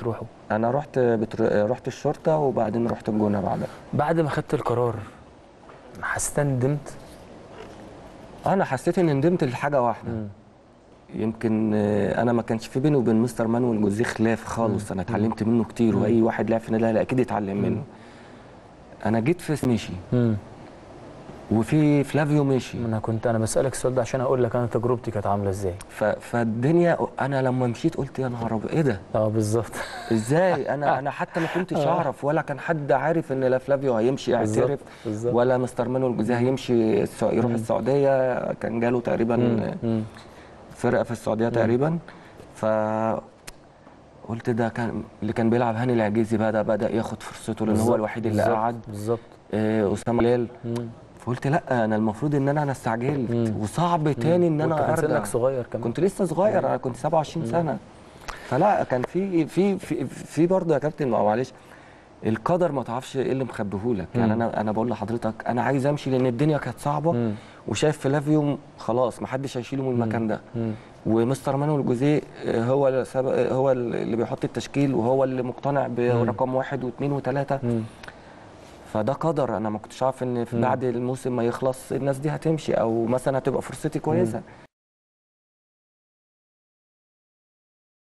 تروحوا؟ أنا رحت بتر... رحت الشرطة وبعدين رحت الجونة بعدها. بعد ما خدت القرار حسيت ندمت؟ أنا حسيت ان ندمت لحاجة واحدة. مم. يمكن أنا ما كانش في بيني وبين مستر مانويل جوزيه خلاف خالص. أنا اتعلمت منه كتير وأي واحد لعب في النادي الأهلي أكيد يتعلم منه. أنا جيت في مم. وفي فلافيو مشي. أنا كنت أنا بسألك السؤال ده عشان أقول لك أنا تجربتي كانت عاملة إزاي. ف... فالدنيا أنا لما مشيت قلت يا نهار أبيض إيه ده؟ آه بالظبط. إزاي؟ أنا أنا حتى ما كنتش آه. أعرف ولا كان حد عارف إن لا فلافيو هيمشي بالظبط ولا مستر مانويل جوزيه هيمشي يروح السعودية كان جاله تقريبا مم. فرقة في السعودية تقريبا. ف قلت ده كان اللي كان بيلعب هاني العجيزي بقى ده بدا ياخد فرصته لأن هو الوحيد اللي بالظبط، قعد. بالظبط. آه، أسامة مم. فقلت لا أنا المفروض إن أنا أنا استعجلت مم. وصعب تاني إن أنا أرجع. سنك صغير كمان. كنت لسه صغير أنا كنت 27 سنة. فلا كان في في في, في برضه يا كابتن معلش القدر ما تعرفش إيه اللي مخبيهولك. يعني مم. أنا أنا بقول لحضرتك أنا عايز أمشي لأن الدنيا كانت صعبة مم. وشايف فلافيو خلاص ما حدش هيشيله من المكان ده. مم. ومستر مانويل جوزيه آه، هو آه، هو اللي بيحط التشكيل وهو اللي مقتنع برقم واحد واثنين وثلاثه مم. فده قدر. أنا ما كنتش عارف إن. بعد الموسم ما يخلص الناس دي هتمشي أو مثلا هتبقى فرصتي كويسة.